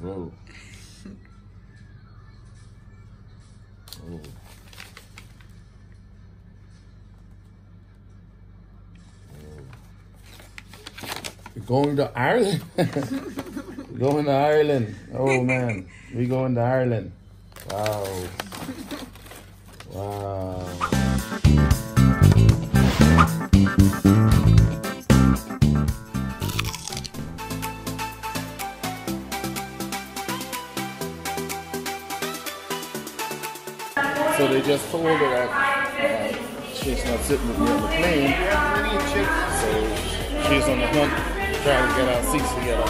Whoa. We're going to Ireland. Going to Ireland. Oh man, we going to Ireland. Wow. So they just told her that uh, she's not sitting with me on the plane. So she's on the hunt trying to get our seats together.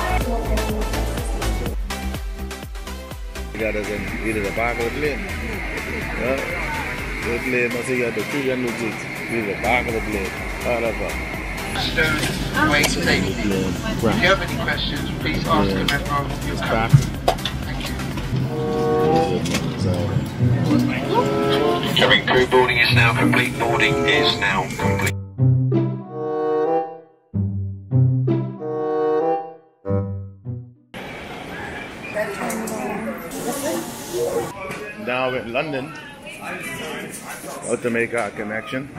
You got us in either the back or the plane. Yeah. The plane, I see you got the two and the seats. Either the back or the plane. Whatever. Stone, wait safely. If you have any questions, please ask a member of your company. Thank you. So, crew boarding is now complete. Boarding is now complete. now in London. About to make our connection.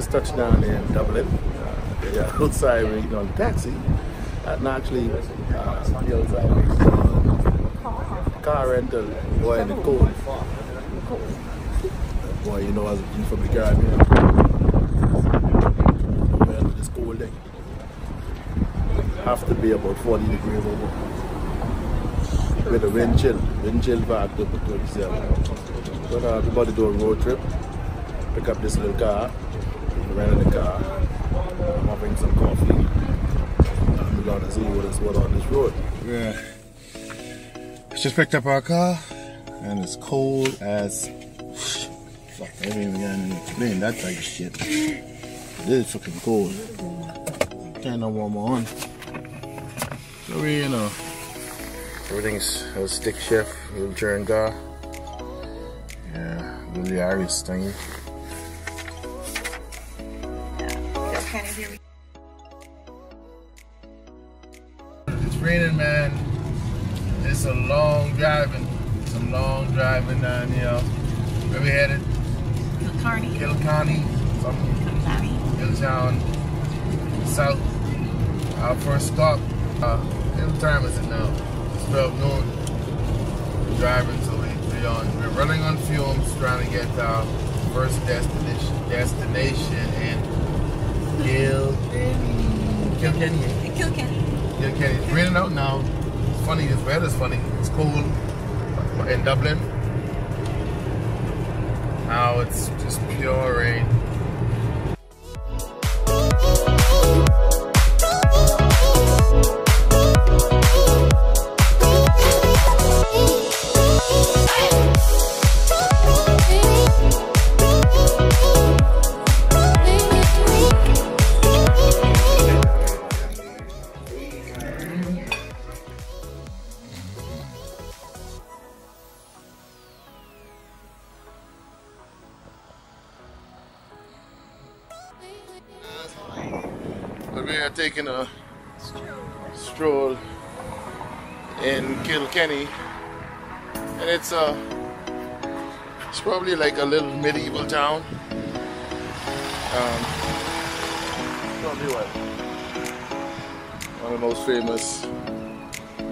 Just touched down in Dublin. Uh, are outside waiting on taxi. And actually, uh, the outside car rental boy in the cold. Boy, you know, as being from the Caribbean, well, it's cold day. Have to be about 40 degrees over. With the wind chill, wind chill up to 27. But uh, everybody do a road trip pick up this little car, rent in the car, I'm gonna bring some coffee, and we're gonna see what is what on this road. Yeah. Just picked up our car, and it's cold as fuck. I ain't even gonna explain that type of shit. It is fucking cold. Can't no warm on. So we, you know, everything's a stick shift, little turn car. Yeah, really Irish thing. It's raining, man. It's a long driving. Some long driving down here. Where we headed? Kilcarney. Some Kilcarney. Hilltown, South. Our first stop. Uh, what time is it now? It's 12 noon. We're driving till we, we on. We're running on fumes, trying to get to our first destination. Destination in Kilkenny. Kilkenny. Kilkenny. Okay, it's raining out now. It's funny, this weather's funny. It's cold in Dublin. Now it's just pure rain. Stroll in Kilkenny, and it's a it's probably like a little medieval town. Um, probably what one of the most famous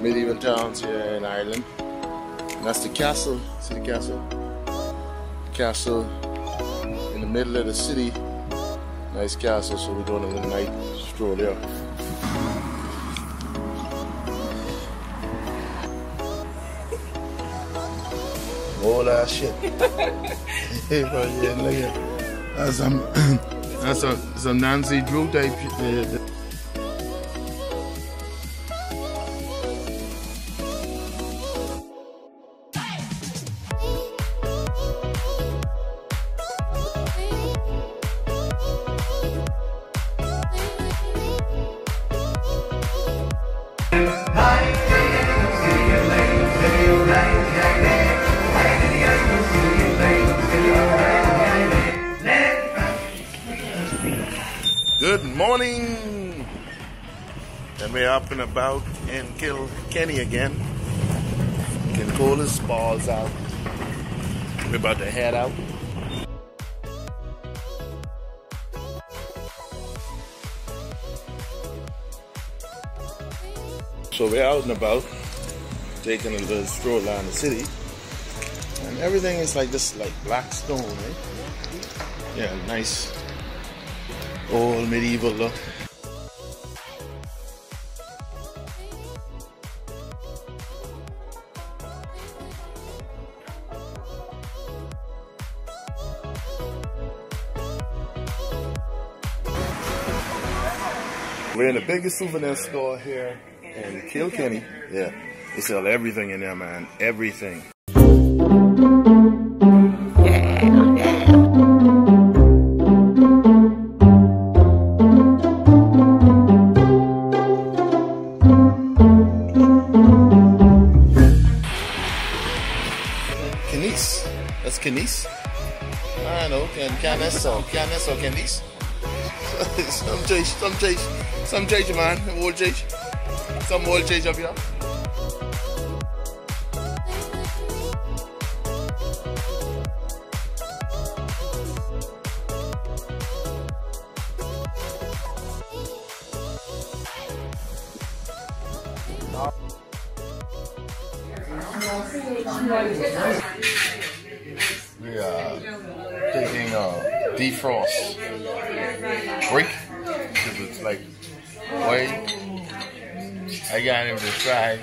medieval towns here in Ireland. And that's the castle. See the castle? Castle in the middle of the city. Nice castle, so we're doing a little night stroll there. All that shit. hey, yeah, look at that's some that's some, some Nancy Drew type shit. Morning. And we're up and about in Kilkenny again. Can cool his balls out. We're about to head out. So we're out and about, taking a little stroll around the city. And everything is like this like black stone, right? Yeah, nice old medieval look. We're in the biggest souvenir store here in Kilkenny. Yeah, they sell everything in there, man. Everything. Some change, some change, some change, man. Old change. Some old change up here are taking a defrost break because it's like boy I can't even describe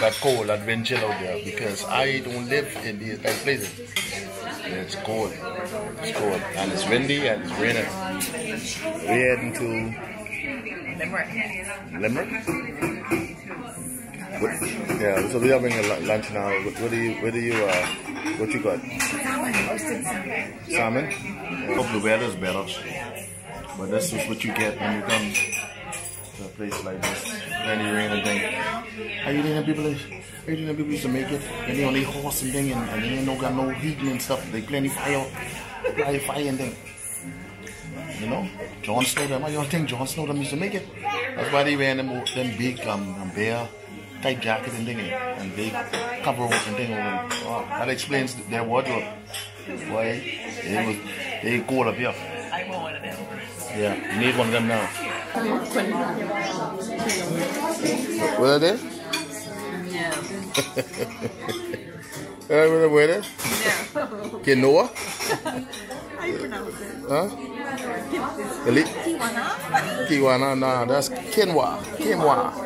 that cold, chill out there because I don't live in these type places. It's cold. It's cold. And it's windy and it's raining. We're heading to Limerick. What, yeah, so we're having a lunch now. What, what do you, what do you, uh, what you got? Salmon? Hope the weather's better. But this is what you get when you come to a place like this. Rainy rain and thing. How you think people, how you think people used to make it? And they only horse and thing and, and they ain't no got no heating and stuff. They plenty fire, plenty fire and thing. You know, Jon Snow them. I don't think Jon Snow them used to make it. That's why they wearing them, them big um, bear tight jacket and thing and big coveralls and thing. Wow, that explains their wardrobe. Why it was they cold up here. I want one of them. Yeah, you need one of them now. What are they? No. Uh, what are they? No. Quinoa? How you pronounce it? Huh? Tijuana? Kiwana, nah, that's quinoa. Quinoa.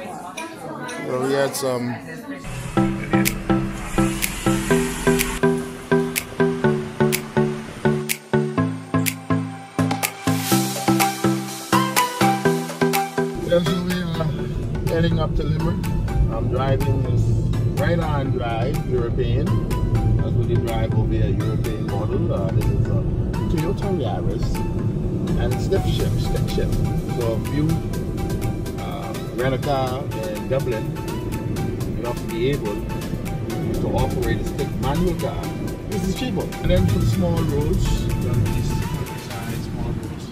So we had some. Heading up to Limerick. I'm driving this right on drive, European. That's what they drive over here, European model. Uh, this is a Toyota Yaris and stick shift, stick shift. So if you uh, rent a car Dublin, you have to be able to operate a stick manual car. This is cheaper. And then for the small roads, you these countryside small roads.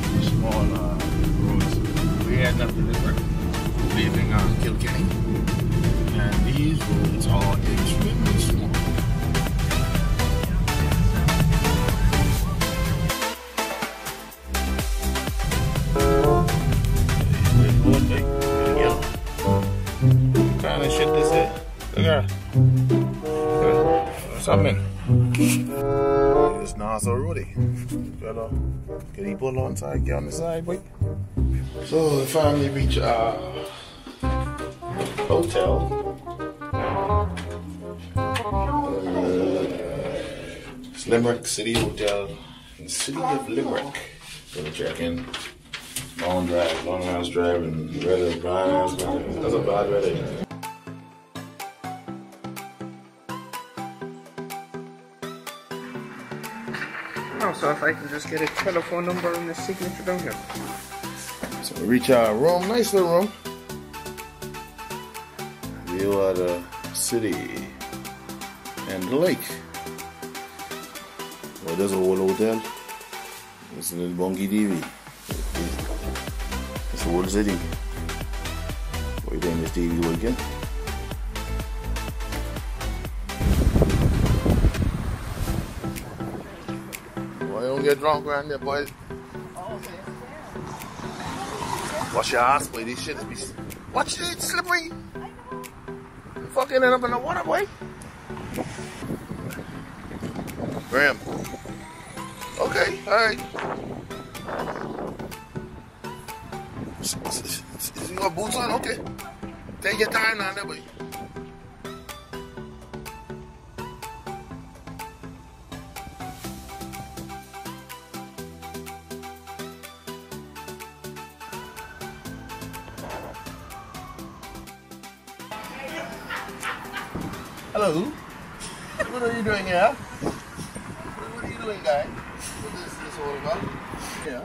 For Small uh, roads. We heading up to Limerick, leaving uh, Kilkenny. And these roads are extremely He on get on the side? So we finally reach our hotel. Uh, it's Limerick City Hotel in the city of Limerick. Gonna check in. Long drive, long ass drive, and weather, bad weather. That's a bad weather. So if I can just get a telephone number and a signature down here. So we reach our room, nice little room. View of the city and the lake. Well, there's a whole hotel. It's a little bunky TV. It's a whole city. You doing this TV weekend? Get drunk around there, boy? Wash your ass, boy. This shit is be. Watch it, slippery. You fucking end up in the water, boy. Graham. Okay, alright. You got boots on? Okay. Take your time now, that boy. Hello. What are you doing here? What are you doing, guy? What is this all about? Yeah.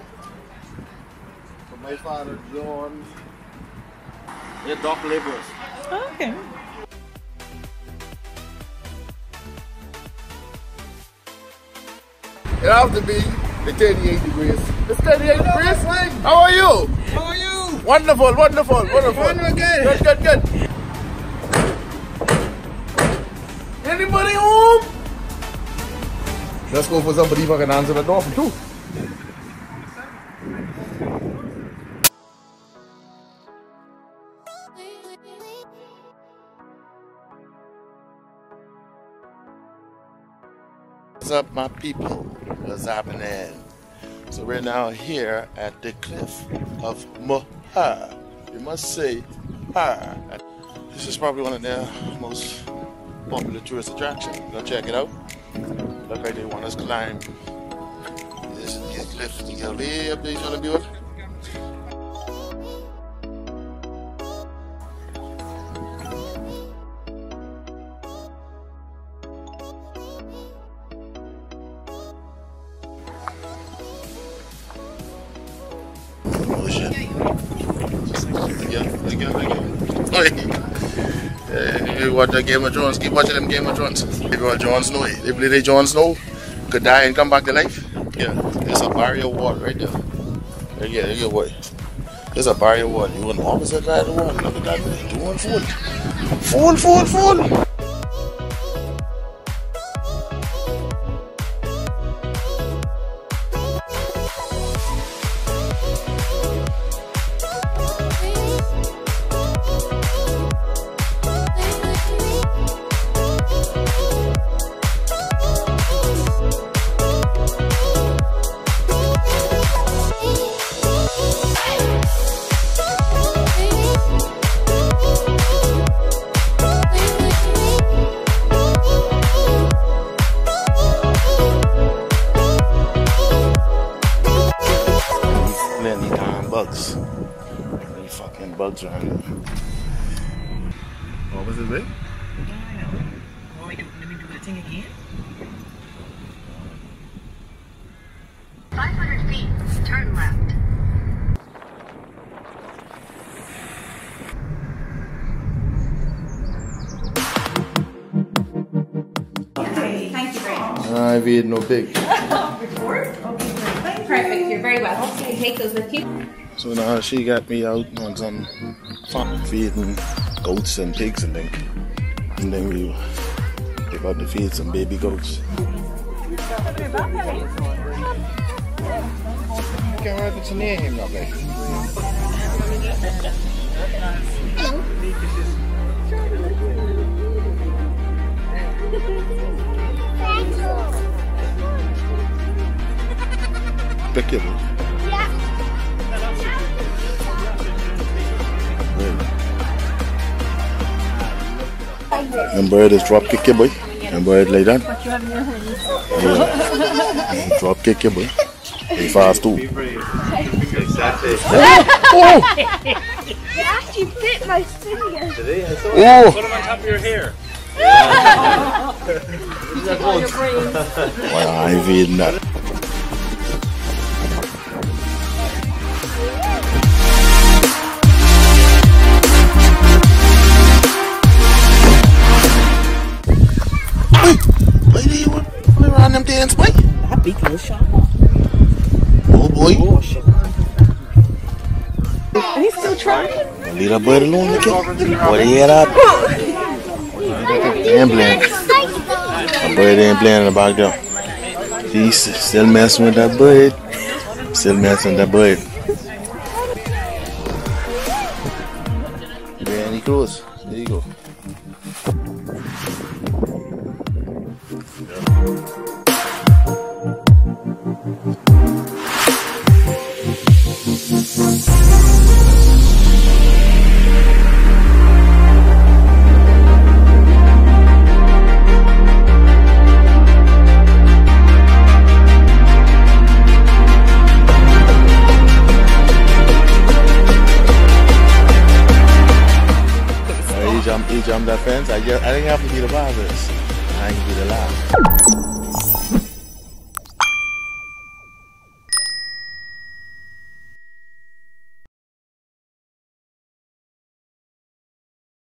So my father, John. They're dock laborers. Okay. It have to be the 38 degrees. It's 38 degrees. How are you? How are you? Wonderful, wonderful, wonderful. Wonderful, good. Good, good, good. Let's go for somebody can answer the door for two. What's up, my people? What's happening? So we're now here at the cliff of Moher. You must say Ha. This is probably one of their most popular tourist attractions. Go check it out. Look like they want us to climb this, this cliff to get way up there. You want to be? Watch the Game of Thrones, keep watching them Game of Thrones. If you want Jon Snow, believe they Jon Snow could die and come back to life. Yeah, there's a barrier wall right there. Go, there you go, boy. There's a barrier wall. You want the opposite side of the wall. Look at that. You want full. Full, full, I've eaten no pig. Perfect, you're very welcome. Can you take those with you? So now she got me out on some fun feeding goats and pigs and things. And then we about to feed some baby goats. I can't remember to near him, lovely. Pick it. And bird is drop kick your boy. And bird like that. Yeah. Drop kick your boy. He fast too. Oh! oh! It actually bit my finger. Oh! Put oh! them on top of your hair. Well, I've eaten that. Wait, oh, wait, you want to run them dance, boy? That big little shot. Oi. He's still trying. Leave that bird alone, nigga. What the hell up? Ain't playing. That bird ain't playing in the back there. He's still messing with that bird. Still messing with that bird. Very close. I, just, I have to be the boss.